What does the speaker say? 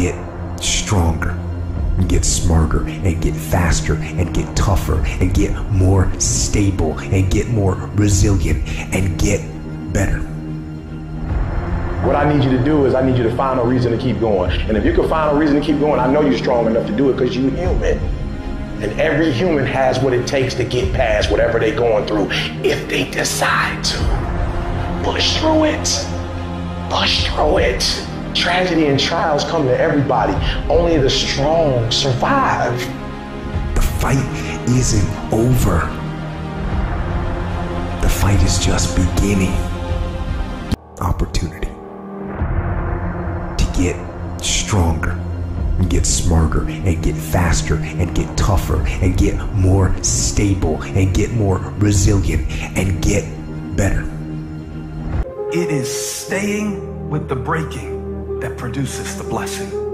get stronger and get smarter and get faster and get tougher and get more stable and get more resilient and get better. What I need you to do is I need you to find a reason to keep going. And if you can find a reason to keep going, I know you're strong enough to do it because you're human. And every human has what it takes to get past whatever they're going through if they decide to. Push through it. Push through it. Tragedy and trials come to everybody. Only the strong survive. The fight isn't over. The fight is just beginning. Opportunity to get stronger and get smarter and get faster and get tougher and get more stable and get more resilient and get better. It is staying with the breaking that produces the blessing.